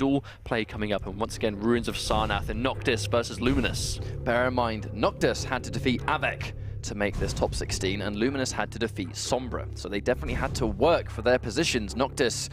duel play coming up. And once again, Ruins of Sarnath and Noctis versus Luminus. Bear in mind, Noctis had to defeat Avec to make this top 16, and Luminus had to defeat Sombra. So they definitely had to work for their positions. Noctis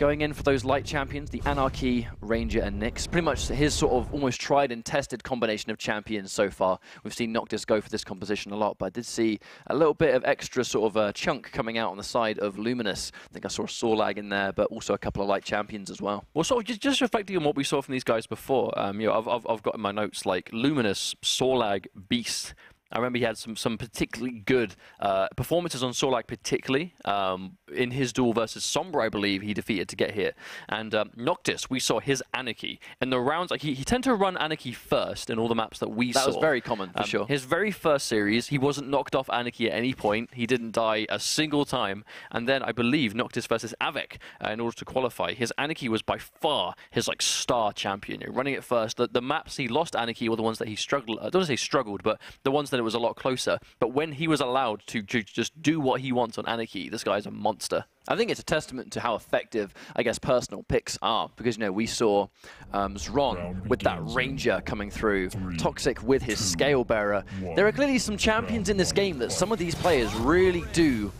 going in for those light champions, the Anarchy, Ranger, and Nyx. Pretty much his sort of almost tried and tested combination of champions so far. We've seen Noctis go for this composition a lot, but I did see a little bit of extra sort of a chunk coming out on the side of Luminus. I think I saw a Sorlag in there, but also a couple of light champions as well. Well, sort of just, just reflecting on what we saw from these guys before, um, you know, I've, I've, I've got in my notes like Luminus, Sorlag, Beast, I remember he had some some particularly good uh, performances on Sorlag, particularly um, in his duel versus Sombra, I believe he defeated to get here. And um, Noctis, we saw his Anarchy in the rounds. Like he, he tended to run Anarchy first in all the maps that we that saw. That was very common for um, sure. His very first series, he wasn't knocked off Anarchy at any point. He didn't die a single time. And then I believe Noctis versus Avec uh, in order to qualify. His Anarchy was by far his like star champion. You know, running it first. The, the maps he lost Anarchy were the ones that he struggled. I don't want to say struggled, but the ones that it was a lot closer. But when he was allowed to, to just do what he wants on Anarchy, this guy's a monster. I think it's a testament to how effective, I guess, personal picks are. Because, you know, we saw um, Zron with that Ranger coming through, Three, Toxic with his two, Scale Bearer. One. There are clearly some champions in this game that some of these players really do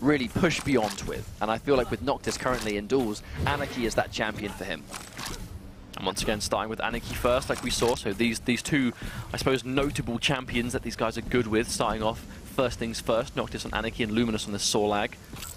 really push beyond with. And I feel like with Noctis currently in duels, Anarchy is that champion for him. And once again, starting with Anarchy first, like we saw. So these these two, I suppose, notable champions that these guys are good with, starting off. First things first, Noctis on Anarchy and Luminus on the Sorlag.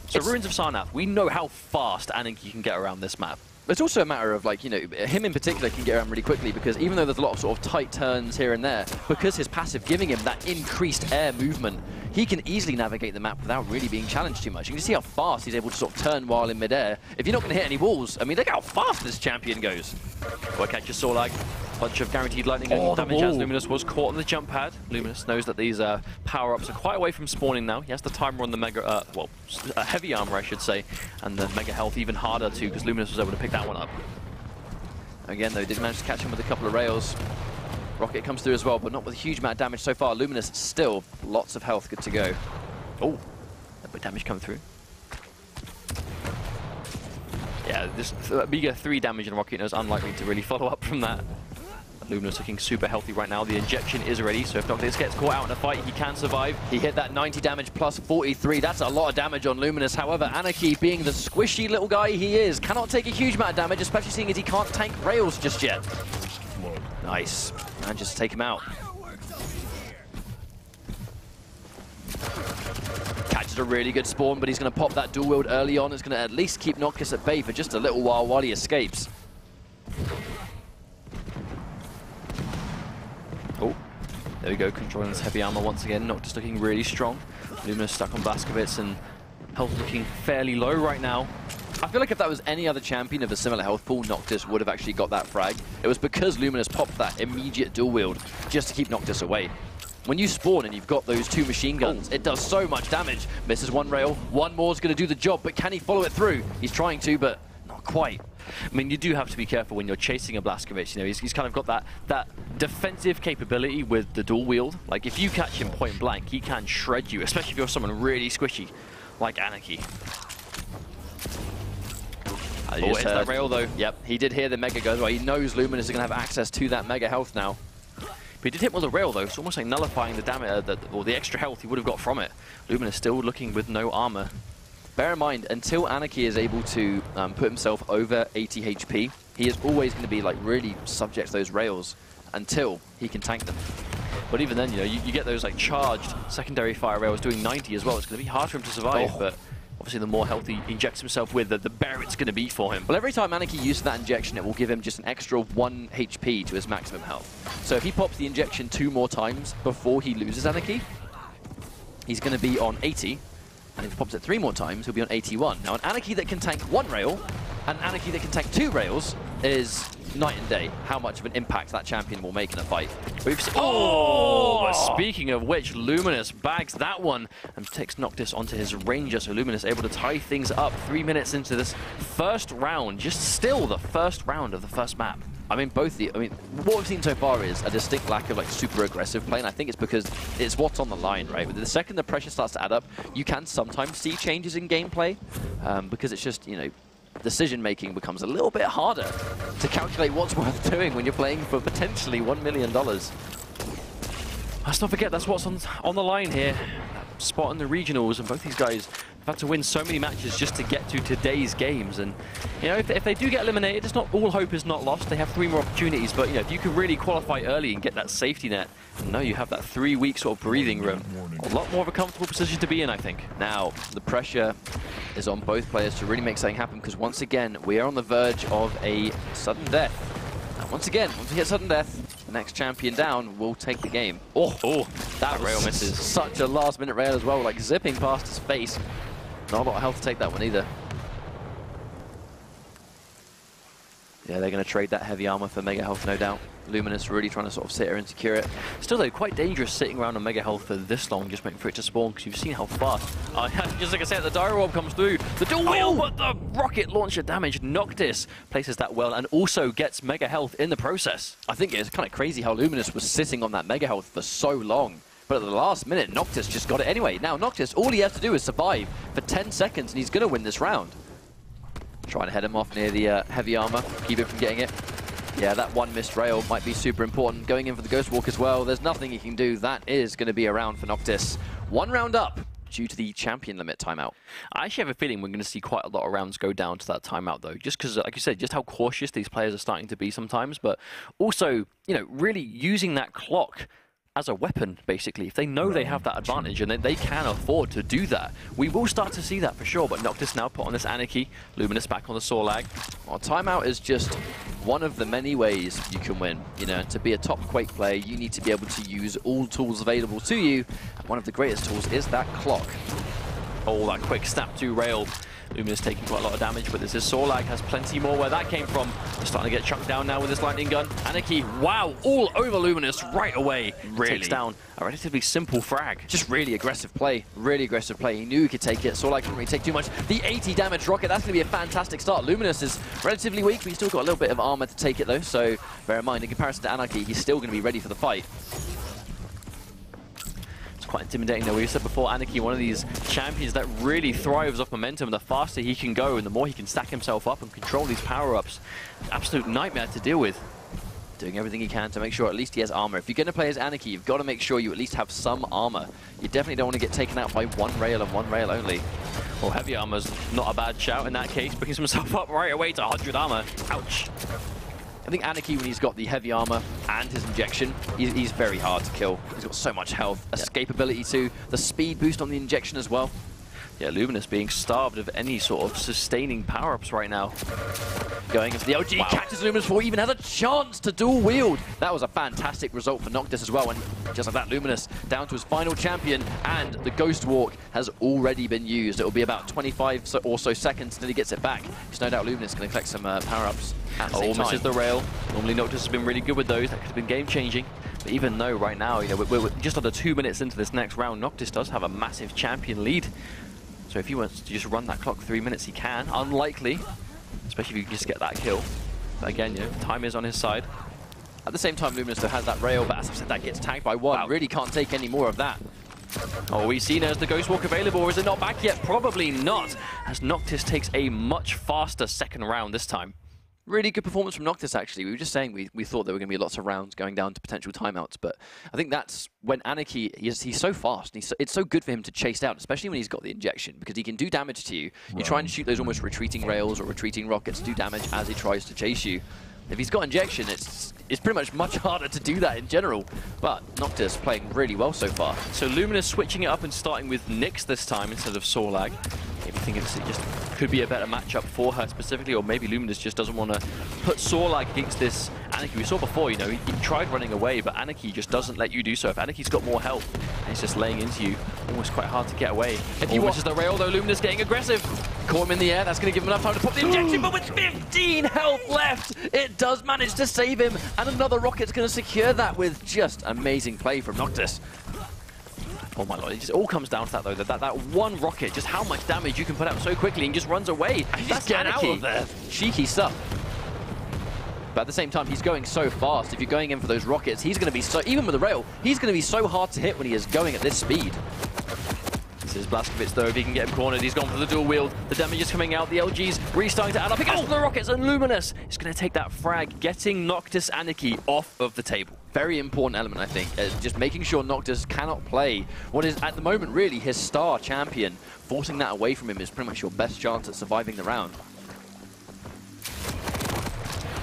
So it's Ruins of Sarnath, we know how fast Anarchy can get around this map. It's also a matter of, like, you know, him in particular can get around really quickly because even though there's a lot of sort of tight turns here and there, because his passive giving him that increased air movement, he can easily navigate the map without really being challenged too much. You can see how fast he's able to sort of turn while in midair. If you're not going to hit any walls, I mean, look how fast this champion goes. Well, catch your Sorlag. Bunch of guaranteed lightning oh, damage as Luminus was caught on the jump pad. Luminus knows that these uh, power-ups are quite away from spawning now. He has the timer on the Mega, uh, well, a heavy armor I should say, and the Mega health even harder too because Luminus was able to pick that one up. Again though, he did manage to catch him with a couple of rails. Rocket comes through as well, but not with a huge amount of damage so far. Luminus still lots of health, good to go. Oh, a bit damage coming through. Yeah, this Amiga 3 damage in Rocket is unlikely to really follow up from that. Luminus looking super healthy right now. The injection is ready, so if Noctis gets caught out in a fight, he can survive. He hit that 90 damage plus 43. That's a lot of damage on Luminus. However, Anarchy, being the squishy little guy he is, cannot take a huge amount of damage, especially seeing as he can't tank rails just yet. Nice. And just take him out. Catches a really good spawn, but he's going to pop that dual wield early on. It's going to at least keep Noctis at bay for just a little while while he escapes. There we go, controlling this heavy armor once again. Noctis looking really strong. Luminus stuck on Blazkowicz and health looking fairly low right now. I feel like if that was any other champion of a similar health pool, Noctis would have actually got that frag. It was because Luminus popped that immediate dual wield just to keep Noctis away. When you spawn and you've got those two machine guns, it does so much damage. Misses one rail, one more is going to do the job, but can he follow it through? He's trying to, but not quite. I mean, you do have to be careful when you're chasing a Blazkowicz. You know, he's, he's kind of got that that defensive capability with the dual wield. Like, if you catch him point blank, he can shred you, especially if you're someone really squishy, like Anarchy. I oh, it's that rail though. Yep, he did hear the Mega go. Well, he knows Luminus is going to have access to that Mega health now. But he did hit with the rail though. It's almost like nullifying the damage, uh, the, or the extra health he would have got from it. Luminus still looking with no armor. Bear in mind, until Anarchy is able to um, put himself over 80 HP, he is always going to be like really subject to those rails until he can tank them. But even then, you know, you, you get those like charged secondary fire rails doing 90 as well. It's going to be hard for him to survive, oh. but obviously the more health he injects himself with, the, the better it's going to be for him. Well, every time Anarchy uses that injection, it will give him just an extra 1 HP to his maximum health. So if he pops the injection two more times before he loses Anarchy, he's going to be on 80, and if he pops it three more times, he'll be on 81. Now, an Anarchy that can tank one rail, and an Anarchy that can tank two rails is night and day how much of an impact that champion will make in a fight. We've oh! oh! Speaking of which, Luminus bags that one and takes Noctis onto his Ranger, so Luminus able to tie things up three minutes into this first round, just still the first round of the first map. I mean, both the, I mean, what we've seen so far is a distinct lack of like super aggressive play, and I think it's because it's what's on the line, right? But the second the pressure starts to add up, you can sometimes see changes in gameplay, um, because it's just, you know, decision making becomes a little bit harder to calculate what's worth doing when you're playing for potentially $1 million. Let's not forget that's what's on on the line here. Spot in the regionals, and both these guys had to win so many matches just to get to today's games. And you know, if, if they do get eliminated, it's not all hope is not lost. They have three more opportunities, but you know, if you can really qualify early and get that safety net, now you have that three-week sort of breathing room. A lot more of a comfortable position to be in, I think. Now, the pressure is on both players to really make something happen because once again, we are on the verge of a sudden death. And once again, once we hit sudden death, the next champion down will take the game. Oh, oh, that rail misses. Such a last minute rail as well, like zipping past his face. Not a lot of health to take that one either. Yeah, they're going to trade that heavy armor for mega health, no doubt. Luminus really trying to sort of sit here and secure it. Still though, quite dangerous sitting around on Mega Health for this long, just waiting for it to spawn, because you've seen how fast. Uh, just like I said, the Dire Orb comes through, the dual wield, but the rocket launcher damage. Noctis places that well, and also gets Mega Health in the process. I think it's kind of crazy how Luminus was sitting on that mega health for so long. But at the last minute, Noctis just got it anyway. Now, Noctis, all he has to do is survive for 10 seconds, and he's going to win this round. Trying to head him off near the uh, heavy armor, keep him from getting it. Yeah, that one missed rail might be super important. Going in for the Ghost Walk as well. There's nothing he can do. That is going to be a round for Noctis. One round up due to the champion limit timeout. I actually have a feeling we're going to see quite a lot of rounds go down to that timeout, though, just because, like you said, just how cautious these players are starting to be sometimes, but also, you know, really using that clock as a weapon, basically. If they know they have that advantage and they, they can afford to do that, we will start to see that for sure. But Noctis now put on this Anarchy, Luminus back on the Sorlag. Well, timeout is just one of the many ways you can win. You know, to be a top Quake player, you need to be able to use all tools available to you. One of the greatest tools is that clock. Oh, that quick snap to rail. Luminus taking quite a lot of damage, but this is Sorlag has plenty more where that came from. Starting to get chucked down now with this lightning gun. Anarchy, wow, all over Luminus right away. Really? Takes down a relatively simple frag. Just really aggressive play, really aggressive play. He knew he could take it. Sorlag couldn't really take too much. The 80 damage rocket, that's going to be a fantastic start. Luminus is relatively weak, but he's still got a little bit of armor to take it though, so bear in mind, in comparison to Anarchy, he's still going to be ready for the fight. Quite intimidating though. We said before, Anarchy, one of these champions that really thrives off momentum. The faster he can go and the more he can stack himself up and control these power-ups. Absolute nightmare to deal with. Doing everything he can to make sure at least he has armor. If you're going to play as Anarchy, you've got to make sure you at least have some armor. You definitely don't want to get taken out by one rail and one rail only. Well, heavy armor's not a bad shout in that case. Brings himself up right away to 100 armor. Ouch. I think Anarchy, when he's got the heavy armor and his injection, he's, he's very hard to kill. He's got so much health, escapability too, the speed boost on the injection as well. Yeah, Luminus being starved of any sort of sustaining power-ups right now. Going into the OG, wow. catches Luminus before he even has a chance to dual wield. That was a fantastic result for Noctis as well. And just like that, Luminus down to his final champion, and the Ghost Walk has already been used. It will be about 25 or so seconds until he gets it back. There's no doubt Luminus going to collect some uh, power-ups oh, misses the rail. Normally Noctis has been really good with those. That could have been game-changing. But even though right now, you know, we're, we're just under two minutes into this next round, Noctis does have a massive champion lead. So if he wants to just run that clock three minutes, he can. Unlikely, especially if you can just get that kill. But again, you know, time is on his side. At the same time, Luminus still has that rail, but as I said, that gets tagged by one. Wow. Really can't take any more of that. Oh, we see now is the Ghost Walk available, or is it not back yet? Probably not, as Noctis takes a much faster second round this time. Really good performance from Noctis, actually. We were just saying we, we thought there were going to be lots of rounds going down to potential timeouts, but I think that's when Anarchy, he's, he's so fast. He's so, it's so good for him to chase down, especially when he's got the injection, because he can do damage to you. You try and shoot those almost retreating rails or retreating rockets, do damage as he tries to chase you. If he's got injection, it's it's pretty much much harder to do that in general. But Noctis playing really well so far. So Luminus switching it up and starting with Nyx this time instead of Sorlag. Maybe thinking it just could be a better matchup for her specifically, or maybe Luminus just doesn't want to put Sorlag against this Anarchy. We saw before, you know, he, he, tried running away, but Anarchy just doesn't let you do so. If Anarchy's got more health, and he's just laying into you, almost quite hard to get away. If he watches the rail though, Luminus getting aggressive. Caught him in the air, that's going to give him enough time to pop the injection, but with 15 health left, it does manage to save him, and another rocket's going to secure that with just amazing play from Noctis. Oh my lord, it just all comes down to that though, that, that, that one rocket, just how much damage you can put out so quickly and just runs away. That's out of there. Cheeky stuff. But at the same time, he's going so fast. If you're going in for those rockets, he's going to be so, even with the rail, he's going to be so hard to hit when he is going at this speed. This is Blazkowicz though, if he can get him cornered, he's gone for the dual wield. The damage is coming out, the LG's restarting starting to add up. He goes for the rockets, and Luminus is going to take that frag, getting Noctis Anarchy off of the table. Very important element, I think. Uh, just making sure Noctis cannot play what is, at the moment, really his star champion. Forcing that away from him is pretty much your best chance at surviving the round.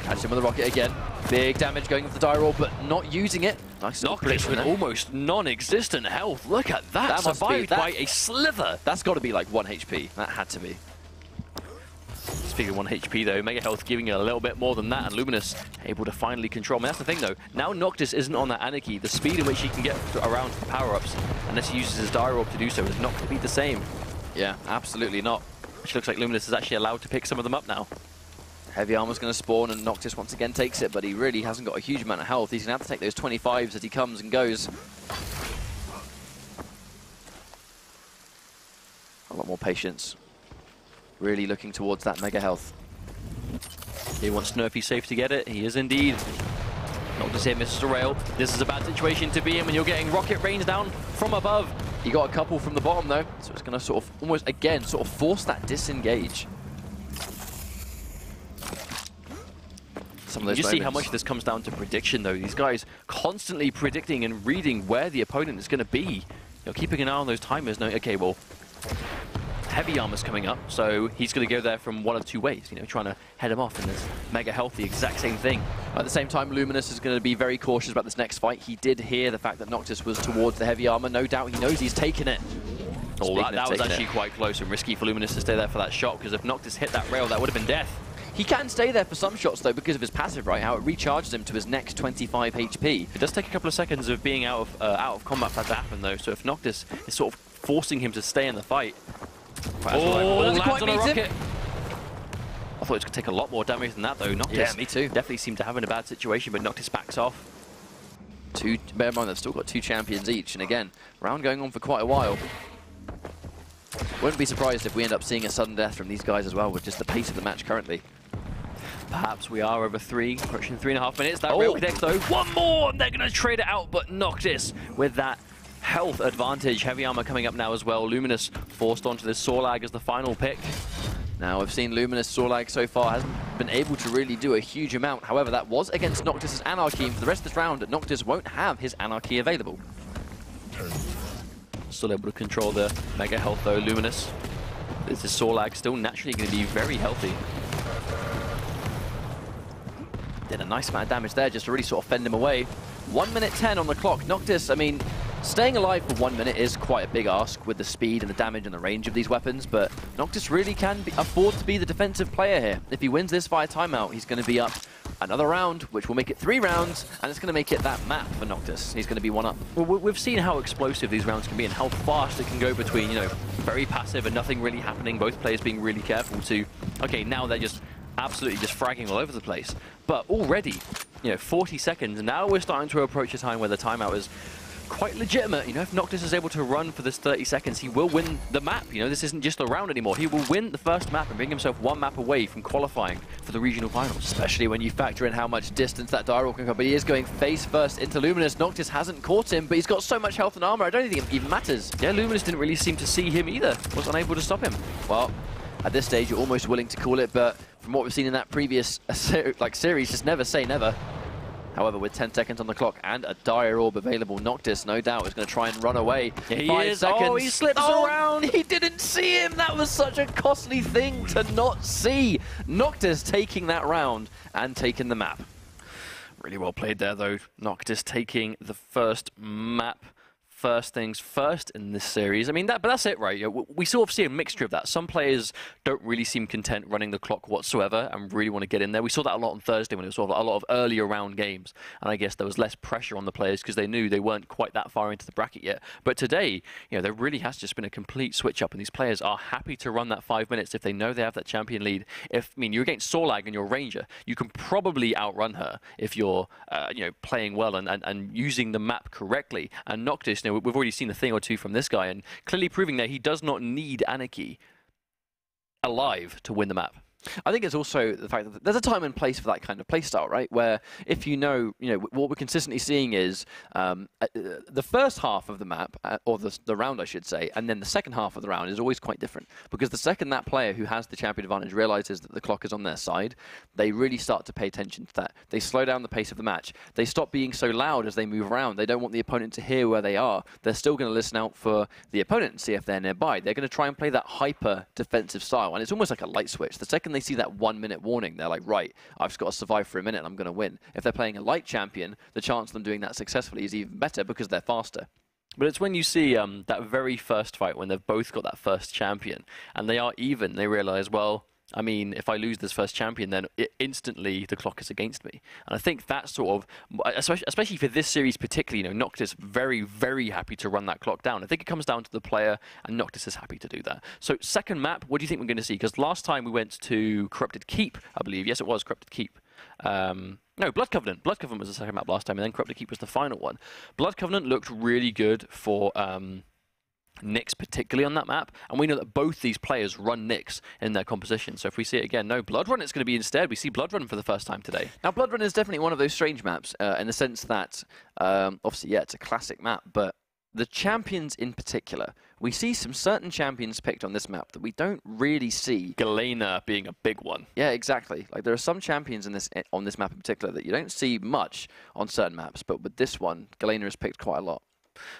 Catch him with the rocket again. Big damage going off the dire orb, but not using it. Nice with almost non-existent health. Look at that, That must be- survived that- by a sliver. That's got to be like 1 HP. That had to be. Speaking of 1 HP though, Mega Health giving you a little bit more than that, and Luminus able to finally control. I mean, that's the thing though, now Noctis isn't on that Anarchy, the speed in which he can get around for power-ups, unless he uses his Dire Orb to do so, is not going to be the same. Yeah, absolutely not. Which looks like Luminus is actually allowed to pick some of them up now. Heavy Armor's going to spawn and Noctis once again takes it, but he really hasn't got a huge amount of health. He's going to have to take those 25s as he comes and goes. A lot more patience. Really looking towards that mega health. He wants he's safe to get it. He is indeed. Noctis here misses the rail. This is a bad situation to be in when you're getting rocket rains down from above. He got a couple from the bottom though, so it's going to sort of almost again sort of force that disengage. Some of those You see how much this comes down to prediction, though. These guys constantly predicting and reading where the opponent is going to be. You know, keeping an eye on those timers, knowing, okay, well, heavy armor's coming up, so he's going to go there from one of two ways, you know, trying to head him off, and there's Mega Health, the exact same thing. At the same time, Luminus is going to be very cautious about this next fight. He did hear the fact that Noctis was towards the heavy armor. No doubt he knows he's taken it. Oh, that, that was actually it. quite close and risky for Luminus to stay there for that shot, because if Noctis hit that rail, that would have been death. He can stay there for some shots, though, because of his passive right, how it recharges him to his next 25 HP. It does take a couple of seconds of being out of uh, out of combat for that to happen, though. So if Noctis is sort of forcing him to stay in the fight, Oh, all right. doesn't lands quite on a meet him. rocket. I thought it was going to take a lot more damage than that, though. Noctis Yeah, me too. definitely seemed to have in a bad situation, but Noctis backs off. Two, bear in mind, they've still got two champions each, and again, round going on for quite a while. Wouldn't be surprised if we end up seeing a sudden death from these guys as well, with just the pace of the match currently. Perhaps we are over three, approaching three and a half minutes. That Oh. rail connects, though. One more, and they're going to trade it out, but Noctis with that health advantage. Heavy armor coming up now as well. Luminus forced onto this Sorlag as the final pick. Now, I've seen Luminus Sorlag so far hasn't been able to really do a huge amount. However, that was against Noctis' Anarchy, and for the rest of this round, Noctis won't have his Anarchy available. Still able to control the Mega Health, though. Luminus. This is Sorlag still naturally going to be very healthy. Did a nice amount of damage there just to really sort of fend him away. 1 minute 10 on the clock. Noctis, I mean, staying alive for one minute is quite a big ask with the speed and the damage and the range of these weapons, but Noctis really can be, afford to be the defensive player here. If he wins this via timeout, he's going to be up another round, which will make it three rounds, and it's going to make it that map for Noctis. He's going to be one up. Well, we- we've seen how explosive these rounds can be and how fast it can go between, you know, very passive and nothing really happening, both players being really careful to, okay, now they're just absolutely just fragging all over the place. But already, you know, 40 seconds, now we're starting to approach a time where the timeout is quite legitimate. You know, if Noctis is able to run for this 30 seconds, he will win the map. You know, this isn't just a round anymore. He will win the first map and bring himself one map away from qualifying for the regional finals. Especially when you factor in how much distance that Dire Orb can cover. But he is going face first into Luminus. Noctis hasn't caught him, but he's got so much health and armor, I don't think it even matters. Yeah, Luminus didn't really seem to see him either. Was unable to stop him. Well, at this stage, you're almost willing to call it, but from what we've seen in that previous like series, just never say never. However, with 10 seconds on the clock and a dire orb available, Noctis, no doubt, is going to try and run away. Yeah, he Five is. seconds. Oh, he slips Oh, around. He didn't see him. That was such a costly thing to not see. Noctis taking that round and taking the map. Really well played there, though. Noctis taking the first map. First things first in this series. I mean, that, but that's it, right? We sort of see a mixture of that. Some players don't really seem content running the clock whatsoever and really want to get in there. We saw that a lot on Thursday when it was sort of a lot of earlier round games, and I guess there was less pressure on the players because they knew they weren't quite that far into the bracket yet. But today, you know, there really has just been a complete switch up, and these players are happy to run that five minutes if they know they have that champion lead. If I mean, you're against Sorlag and you're Ranger, you can probably outrun her if you're, uh, you know, playing well and, and, and using the map correctly. And Noctis, you know, we've already seen a thing or two from this guy, and clearly proving that he does not need Anarchy alive to win the map. I think it's also the fact that there's a time and place for that kind of playstyle, right? Where if you know, you know, what we're consistently seeing is um, uh, the first half of the map, uh, or the, the round, I should say, and then the second half of the round is always quite different. Because the second that player who has the champion advantage realizes that the clock is on their side, they really start to pay attention to that. They slow down the pace of the match. They stop being so loud as they move around. They don't want the opponent to hear where they are. They're still going to listen out for the opponent and see if they're nearby. They're going to try and play that hyper defensive style, and it's almost like a light switch. The second they see that one minute warning, they're like, right, I've just got to survive for a minute and I'm going to win. If they're playing a light champion, the chance of them doing that successfully is even better because they're faster. But it's when you see um, that very first fight when they've both got that first champion and they are even, they realize, well, I mean, if I lose this first champion, then it, instantly the clock is against me. And I think that sort of, especially, especially for this series particularly, you know, Noctis very, very happy to run that clock down. I think it comes down to the player, and Noctis is happy to do that. So second map, what do you think we're going to see? Because last time we went to Corrupted Keep, I believe. Yes, it was Corrupted Keep. Um, no, Blood Covenant. Blood Covenant was the second map last time, and then Corrupted Keep was the final one. Blood Covenant looked really good for... Um, Nyx particularly on that map, and we know that both these players run Nyx in their composition. So if we see it again, no, Blood Run it's going to be instead. We see Blood Run for the first time today. Now, Blood Run is definitely one of those strange maps uh, in the sense that, um, obviously, yeah, it's a classic map, but the champions in particular, we see some certain champions picked on this map that we don't really see. Galena being a big one. Yeah, exactly. Like there are some champions in this eh, on this map in particular that you don't see much on certain maps, but with this one, Galena is picked quite a lot.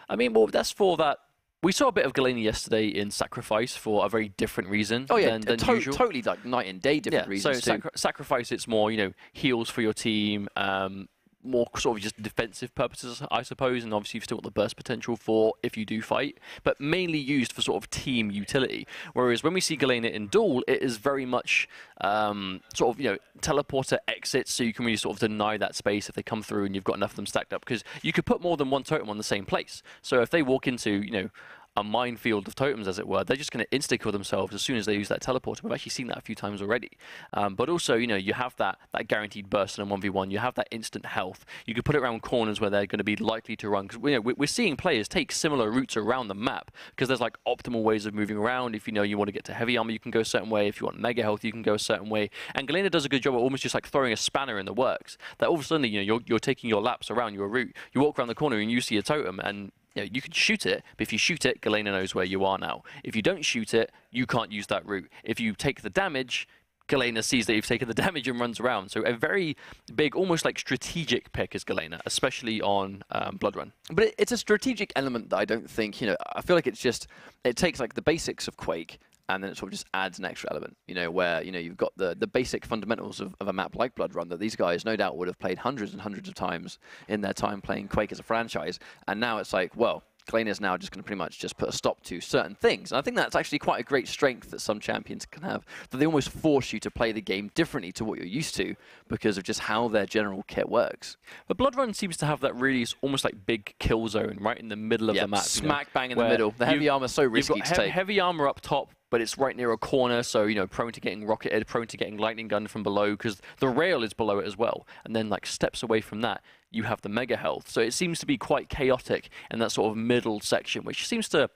I mean, well, that's for that we saw a bit of Galena yesterday in Sacrifice for a very different reason oh, yeah, than, than to usual. Totally like night and day different yeah, reasons. So sacri Sacrifice, it's more, you know, heals for your team, um, more sort of just defensive purposes, I suppose, and obviously you've still got the burst potential for if you do fight, but mainly used for sort of team utility. Whereas when we see Galena in Duel, it is very much um, sort of, you know, teleporter exits, so you can really sort of deny that space if they come through and you've got enough of them stacked up, because you could put more than one totem on the same place. So if they walk into, you know, a minefield of totems, as it were. They're just going to insta-kill themselves as soon as they use that teleporter. We've actually seen that a few times already. Um, but also, you know, you have that, that guaranteed burst in a 1v1. You have that instant health. You can put it around corners where they're going to be likely to run. Because you know, we're seeing players take similar routes around the map because there's like optimal ways of moving around. If you know you want to get to heavy armor, you can go a certain way. If you want mega health, you can go a certain way. And Galena does a good job of almost just like throwing a spanner in the works. That all of a sudden, you know, you're, you're taking your laps around your route. You walk around the corner and you see a totem and you, know, you can shoot it, but if you shoot it, Galena knows where you are now. If you don't shoot it, you can't use that route. If you take the damage, Galena sees that you've taken the damage and runs around. So a very big, almost like strategic pick is Galena, especially on um, Blood Run. But it's a strategic element that I don't think, you know, I feel like it's just, it takes like the basics of Quake and then it sort of just adds an extra element, you know, where, you know, you've got the, the basic fundamentals of, of a map like Blood Run that these guys no doubt would have played hundreds and hundreds of times in their time playing Quake as a franchise. And now it's like, well, Galena is now just going to pretty much just put a stop to certain things. And I think that's actually quite a great strength that some champions can have, that they almost force you to play the game differently to what you're used to because of just how their general kit works. But Blood Run seems to have that really almost like big kill zone right in the middle of yep, the map. Smack know, bang in the middle. The heavy armor so risky to take. Heavy armor up top, but it's right near a corner, so you know, prone to getting rocketed, prone to getting lightning gun from below, because the rail is below it as well. And then like steps away from that, you have the mega health. So it seems to be quite chaotic in that sort of middle section, which seems to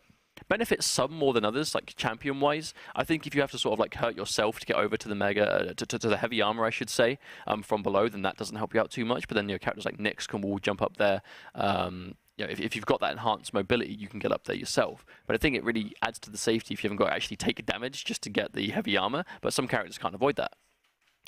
benefit some more than others, like champion-wise. I think if you have to sort of like hurt yourself to get over to the mega, uh, to, to, to, the heavy armor, I should say, um, from below, then that doesn't help you out too much. But then your characters like Nyx can all jump up there. Um, you know, if, if you've got that enhanced mobility, you can get up there yourself. But I think it really adds to the safety if you haven't got to actually take damage just to get the heavy armor. But some characters can't avoid that.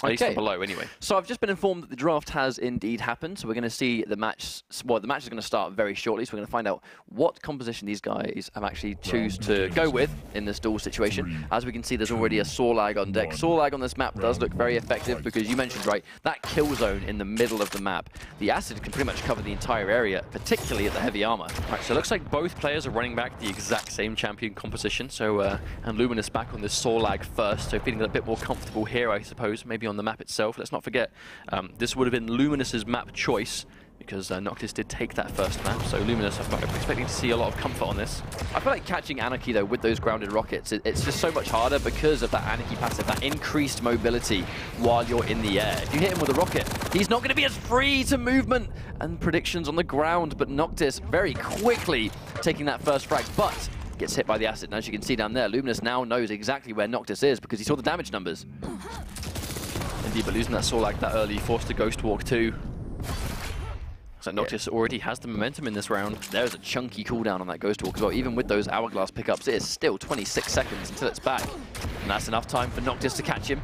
At okay. below, anyway. So I've just been informed that the draft has indeed happened. So we're going to see the match. Well, the match is going to start very shortly. So we're going to find out what composition these guys have actually choose to go with in this duel situation. As we can see, there's already a Sorlag on deck. Saw lag on this map does look very effective because you mentioned right that kill zone in the middle of the map. The acid can pretty much cover the entire area, particularly at the heavy armor. Right, so it looks like both players are running back the exact same champion composition. So uh, and Luminus back on this Sorlag first, so feeling a bit more comfortable here, I suppose, maybe on the map itself. Let's not forget, um, this would have been Luminus's map choice because uh, Noctis did take that first map, so Luminus, I'm expecting to see a lot of comfort on this. I feel like catching Anarchy, though, with those grounded rockets, it, it's just so much harder because of that Anarchy passive, that increased mobility while you're in the air. If you hit him with a rocket, he's not going to be as free to movement and predictions on the ground, but Noctis very quickly taking that first frag, but gets hit by the acid. And as you can see down there, Luminus now knows exactly where Noctis is because he saw the damage numbers. Indeed, but losing that Sorlag that early forced the Ghost Walk too. So Noctis yeah. already has the momentum in this round. There's a chunky cooldown on that Ghost Walk as well. Even with those Hourglass pickups, it is still 26 seconds until it's back. And that's enough time for Noctis to catch him.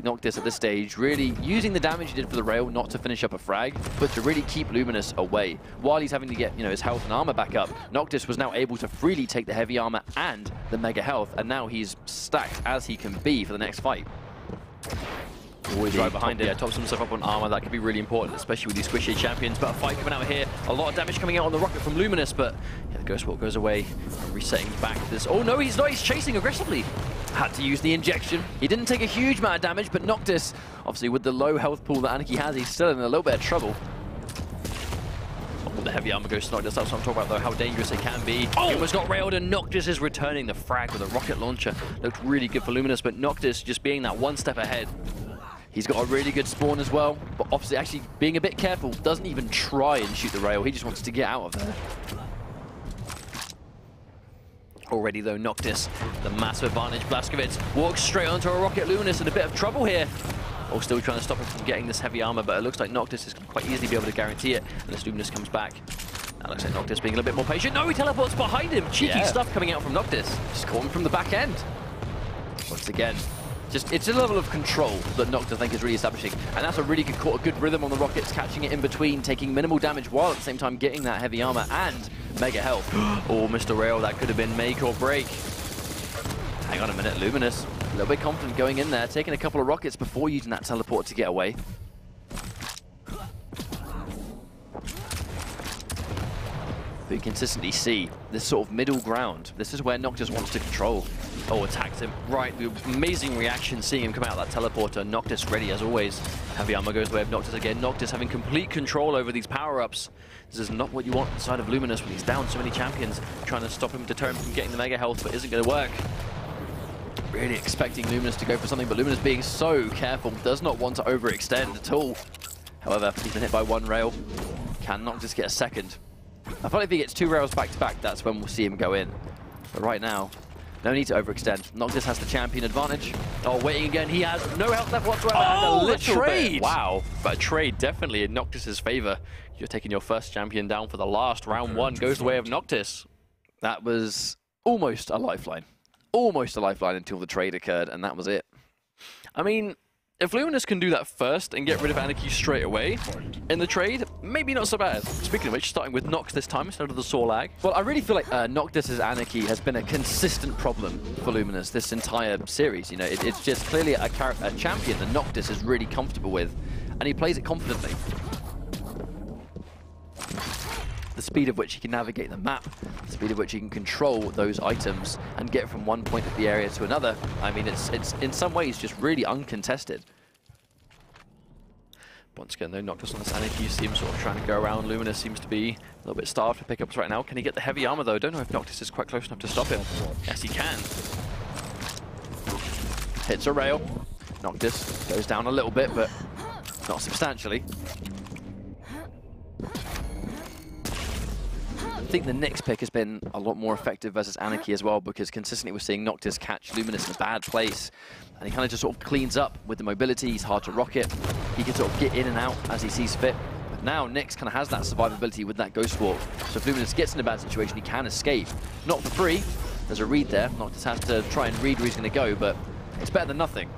Think Noctis at this stage really using the damage he did for the rail not to finish up a frag, but to really keep Luminus away. While he's having to get you know his health and armor back up, Noctis was now able to freely take the heavy armor and the mega health, and now he's stacked as he can be for the next fight. Always right behind it. Yeah, tops himself up on armor. That could be really important, especially with these squishy champions. But a fight coming out here. A lot of damage coming out on the rocket from Luminus, but yeah, the Ghost Walk goes away, resetting back this. Oh no, he's not. He's chasing aggressively. Had to use the injection. He didn't take a huge amount of damage, but Noctis, obviously with the low health pool that Anarki has, he's still in a little bit of trouble. Oh, the heavy armor goes Noctis. That's what I'm talking about, though, how dangerous it can be. Oh! He almost got railed, and Noctis is returning the frag with a rocket launcher. Looked really good for Luminus, but Noctis just being that one step ahead. He's got a really good spawn as well, but obviously actually being a bit careful, doesn't even try and shoot the rail. He just wants to get out of there. Already though, Noctis, the massive advantage. Blazkowicz walks straight onto a Rocket Luminus in a bit of trouble here. Oh, still trying to stop him from getting this heavy armor, but it looks like Noctis is quite easily be able to guarantee it, and this Luminus comes back. That looks like Noctis being a little bit more patient. No, he teleports behind him. Cheeky yeah. stuff coming out from Noctis. Just caught him from the back end. Once again, just it's a level of control that Noctis, I think, is really establishing. And that's a really good, a good rhythm on the Rockets, catching it in between, taking minimal damage while at the same time getting that heavy armor and mega health. oh, Mr. Rail, that could have been make or break. Hang on a minute, Luminus. A little bit confident going in there, taking a couple of rockets before using that teleport to get away. You consistently see this sort of middle ground. This is where Noctis wants to control. Oh, attacked him. Right, the amazing reaction seeing him come out of that teleporter. Noctis ready as always. Heavy armor goes the way of Noctis again. Noctis having complete control over these power-ups. This is not what you want inside of Luminus when he's down so many champions. Trying to stop him, deter him from getting the mega health, but isn't going to work. Really expecting Luminus to go for something, but Luminus being so careful, does not want to overextend at all. However, he's been hit by one rail. Can Noctis get a second? I feel like if he gets two rails back to back, that's when we'll see him go in. But right now, no need to overextend. Noctis has the champion advantage. Oh, waiting again. He has no health left whatsoever. Oh, and a trade! Bit. Wow. But a trade definitely in Noctis's favor. You're taking your first champion down for the last. Round one goes the way of Noctis. That was almost a lifeline. Almost a lifeline until the trade occurred, and that was it. I mean, if Luminus can do that first and get rid of Anarki straight away in the trade, maybe not so bad. Speaking of which, starting with Nyx this time instead of the Sorlag. Well, I really feel like uh, Noctis's Anarki has been a consistent problem for Luminus this entire series. You know, it, it's just clearly a, a champion that Noctis is really comfortable with, and he plays it confidently the speed of which he can navigate the map, the speed of which he can control those items and get from one point of the area to another. I mean, it's, it's in some ways just really uncontested. Once again, though, Noctis on the Sanic, you see him sort of trying to go around. Luminus seems to be a little bit starved for pickups right now. Can he get the heavy armor, though? Don't know if Noctis is quite close enough to stop him. Yes, he can. Hits a rail. Noctis goes down a little bit, but not substantially. Think the Nyx pick has been a lot more effective versus Anarchy as well because consistently we're seeing Noctis catch Luminus in a bad place and he kind of just sort of cleans up with the mobility, he's hard to rocket, he can sort of get in and out as he sees fit. But now Nyx kind of has that survivability with that Ghost Walk, so if Luminus gets in a bad situation he can escape. Not for free, there's a read there, Noctis has to try and read where he's going to go, but it's better than nothing.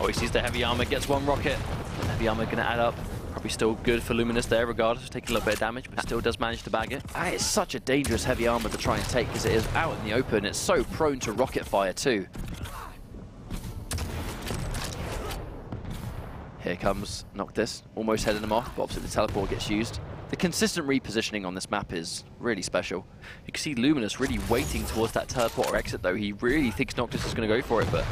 Oh, he sees the heavy armor, gets one rocket, heavy armor going to add up. Probably still good for Luminus there, regardless of taking a little bit of damage, but still does manage to bag it. Ah, it's such a dangerous heavy armor to try and take because it is out in the open. It's so prone to rocket fire too. Here comes Noctis, almost heading him off, but obviously the teleport gets used. The consistent repositioning on this map is really special. You can see Luminus really waiting towards that teleporter exit though. He really thinks Noctis is going to go for it, but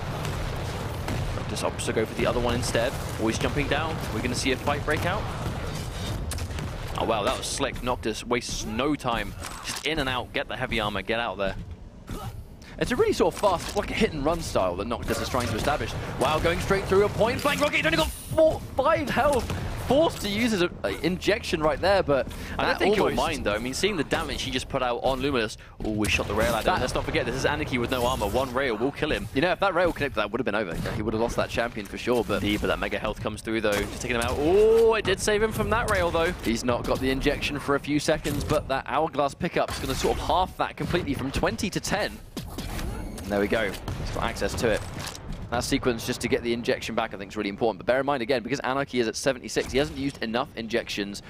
opts to go for the other one instead. Always jumping down. We're going to see a fight break out. Oh, wow, that was slick. Noctis wastes no time. Just in and out, get the heavy armor, get out there. It's a really sort of fast, like a hit and run style that Noctis is trying to establish. Wow, going straight through a point blank rocket. He's only got four, five health. Forced to use his uh, injection right there, but I don't think he'll mind though. I mean, seeing the damage he just put out on Luminus. Oh, we shot the rail at him. Let's not forget, this is Anarchy with no armor. One rail will kill him. You know, if that rail connected, that would have been over. Yeah, he would have lost that champion for sure, but but that mega health comes through though, just taking him out. Oh, it did save him from that rail though. he's not got the injection for a few seconds, but that hourglass pickup is going to sort of half that completely from 20 to 10. And there we go. He's got access to it. That sequence just to get the injection back I think is really important. But bear in mind again, because Anarchy is at 76, he hasn't used enough injections.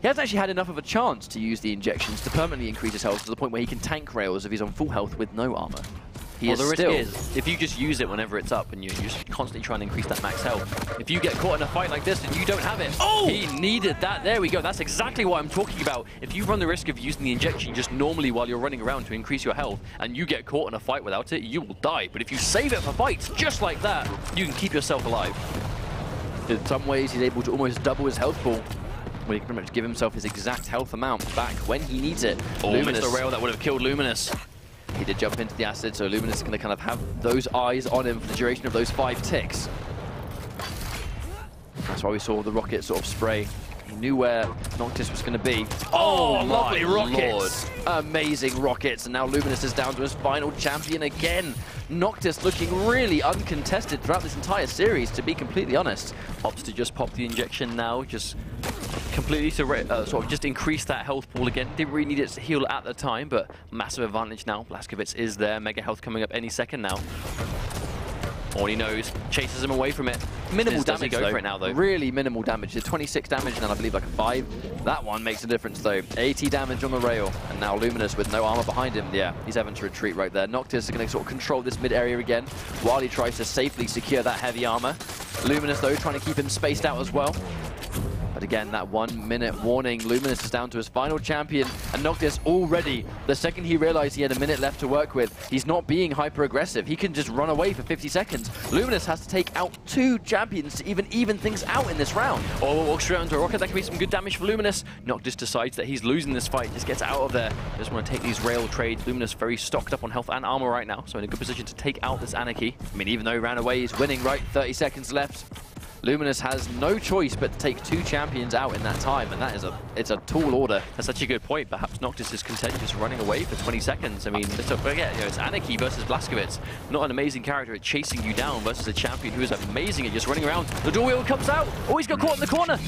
He hasn't actually had enough of a chance to use the injections to permanently increase his health to the point where he can tank rails if he's on full health with no armor. He well, is the risk still is, if you just use it whenever it's up and you're just constantly trying to increase that max health, if you get caught in a fight like this and you don't have it, oh! he needed that. There we go. That's exactly what I'm talking about. If you run the risk of using the injection just normally while you're running around to increase your health and you get caught in a fight without it, you will die. But if you save it for fights just like that, you can keep yourself alive. In some ways, he's able to almost double his health pool. When he can pretty much give himself his exact health amount back when he needs it. Oh, missed the rail that would have killed Luminus. He did jump into the acid, so Luminus is going to kind of have those eyes on him for the duration of those five ticks. That's why we saw the rocket sort of spray. He knew where Noctis was going to be. Oh, oh, lovely my rockets! Amazing rockets, and now Luminus is down to his final champion again. Noctis looking really uncontested throughout this entire series, to be completely honest. Opts to just pop the injection now, just completely uh, sort of just increase that health pool again. Didn't really need it to heal at the time, but massive advantage now. Blazkowicz is there, mega health coming up any second now. All he knows, chases him away from it. Minimal Does damage, go though. for it now, though. Really minimal damage. Did 26 damage and then I believe like a 5. That one makes a difference, though. 80 damage on the rail. And now Luminus with no armor behind him. Yeah, he's having to retreat right there. Noctis is going to sort of control this mid area again while he tries to safely secure that heavy armor. Luminus, though, trying to keep him spaced out as well. But again, that one minute warning. Luminus is down to his final champion. And Noctis already, the second he realized he had a minute left to work with, he's not being hyper aggressive. He can just run away for 50 seconds. Luminus has to take out two champions to even even things out in this round. Oh, walks straight onto a rocket. That could be some good damage for Luminus. Noctis decides that he's losing this fight. Just gets out of there. Just want to take these rail trades. Luminus very stocked up on health and armor right now. So in a good position to take out this Anarchy. I mean, even though he ran away, he's winning, right? 30 seconds left. Luminus has no choice but to take two champions out in that time, and that is a it's a tall order. That's such a good point. Perhaps Noctis is content just running away for 20 seconds. I mean, let's not forget, you know, it's Anarchy versus Blazkowicz. Not an amazing character at chasing you down versus a champion who is amazing at just running around. The dual wield comes out. Oh, he's got caught in the corner.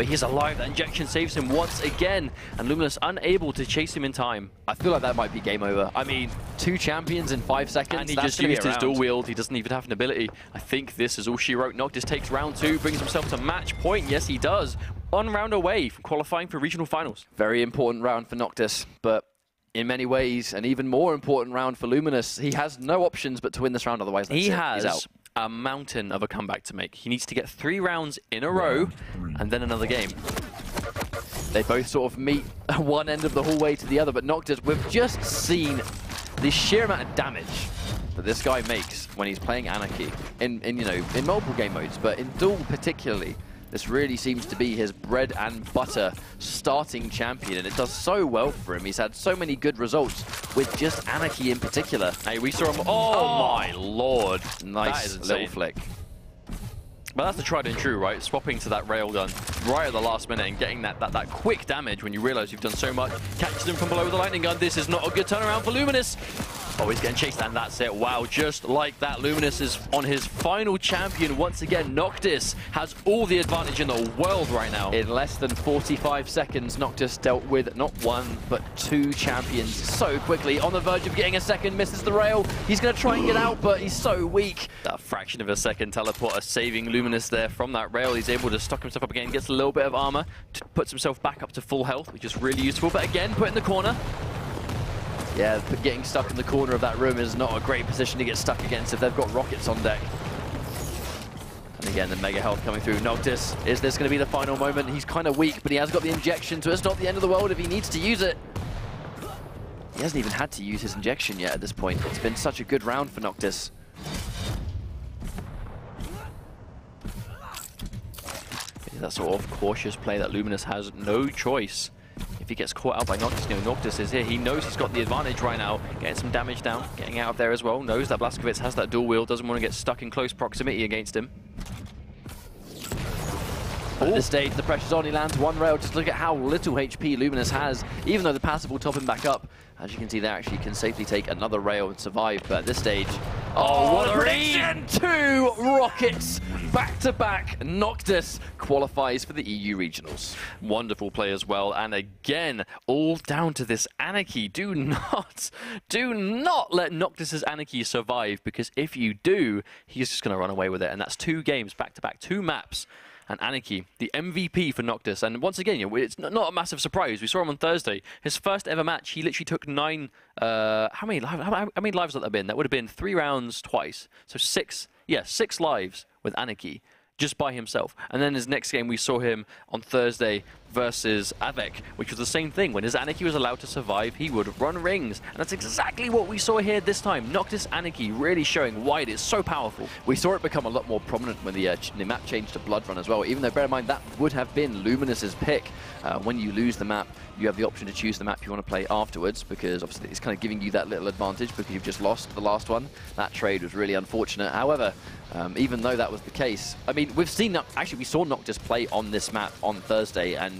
But he's alive. That injection saves him once again. And Luminus unable to chase him in time. I feel like that might be game over. I mean, two champions in five seconds. And he just used his dual wield. He doesn't even have an ability. I think this is all she wrote. Noctis takes round two, brings himself to match point. Yes, he does. One round away from qualifying for regional finals. Very important round for Noctis, but in many ways, an even more important round for Luminus. He has no options but to win this round, otherwise that's he it. has He's out. A mountain of a comeback to make. He needs to get three rounds in a row and then another game. They both sort of meet one end of the hallway to the other, but Noctis, we've just seen the sheer amount of damage that this guy makes when he's playing Anarchy in, in you know, in multiple game modes, but in Duel particularly. This really seems to be his bread and butter starting champion, and it does so well for him. He's had so many good results with just Anarchy in particular. Hey, we saw him. Oh, oh. my lord. Nice little flick. But that's the tried and true, right? Swapping to that railgun right at the last minute and getting that, that, that quick damage when you realize you've done so much. Catches him from below with the lightning gun. This is not a good turnaround for Luminus. Oh, he's getting chased, and that's it. Wow, just like that, Luminus is on his final champion once again. Noctis has all the advantage in the world right now. In less than 45 seconds, Noctis dealt with not one, but two champions so quickly. On the verge of getting a second, misses the rail. He's going to try and get out, but he's so weak. That fraction of a second teleporter saving Luminus there from that rail. He's able to stock himself up again, gets a little bit of armor, puts himself back up to full health, which is really useful. But again, put in the corner. Yeah, but getting stuck in the corner of that room is not a great position to get stuck against if they've got rockets on deck. And again, the mega health coming through. Noctis, is this going to be the final moment? He's kind of weak, but he has got the injection, so it's not the end of the world if he needs to use it. He hasn't even had to use his injection yet at this point. It's been such a good round for Noctis. That sort of cautious play that Luminus has no choice. If he gets caught out by Noctis, you know, Noctis is here. He knows he's got the advantage right now. Getting some damage down, getting out of there as well. Knows that Blazkowicz has that dual wield, doesn't want to get stuck in close proximity against him. But at this stage, the pressure's on. He lands one rail. Just look at how little HP Luminus has, even though the passive will top him back up. As you can see there, actually can safely take another rail and survive. But at this stage, Oh, oh, what a read! Two rockets back to back. Noctis qualifies for the EU regionals. Wonderful play as well. And again, all down to this Anarchy. Do not, do not let Noctis's Anarchy survive because if you do, he's just going to run away with it. And that's two games back to back, two maps and Anarki, the MVP for Noctis. And once again, you know, it's not a massive surprise. We saw him on Thursday. His first ever match, he literally took nine. Uh, how many lives? How, how many lives would that have been? That would have been three rounds twice. So six. Yeah, six lives with Anarki just by himself. And then his next game, we saw him on Thursday versus Avec, which was the same thing. When his Anarki was allowed to survive, he would run rings. And that's exactly what we saw here this time. Noctis Anarki really showing why it is so powerful. We saw it become a lot more prominent when the, uh, the map changed to Blood Run as well, even though, bear in mind, that would have been Luminus's pick. Uh, when you lose the map, you have the option to choose the map you want to play afterwards, because obviously it's kind of giving you that little advantage because you've just lost the last one. That trade was really unfortunate. However, um, even though that was the case, I mean, we've seen, that, actually, we saw Noctis play on this map on Thursday, and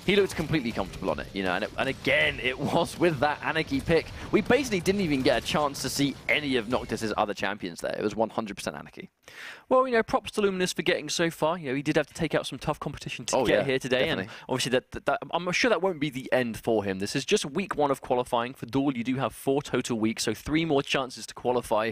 he looked completely comfortable on it, you know, and, it, and again, it was with that Anarki pick. We basically didn't even get a chance to see any of Noctis's other champions there. It was 100% Anarki. Well, you know, props to Luminus for getting so far. You know, he did have to take out some tough competition to oh, get yeah, here today, definitely. and obviously that, that, that, I'm sure that won't be the end for him. This is just week one of qualifying. For Duel, you do have four total weeks, so three more chances to qualify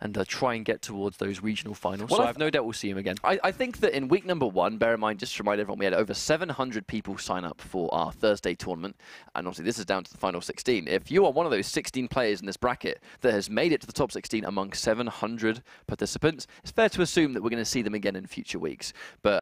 and uh, try and get towards those regional finals. Well, so I I have no doubt we'll see him again. I, I, think that in week number one, bear in mind, just to remind everyone, we had over 700 people sign up for our Thursday tournament, and obviously this is down to the final 16. If you are one of those 16 players in this bracket that has made it to the top 16 among 700 participants, it's fair to assume that we're going to see them again in future weeks. But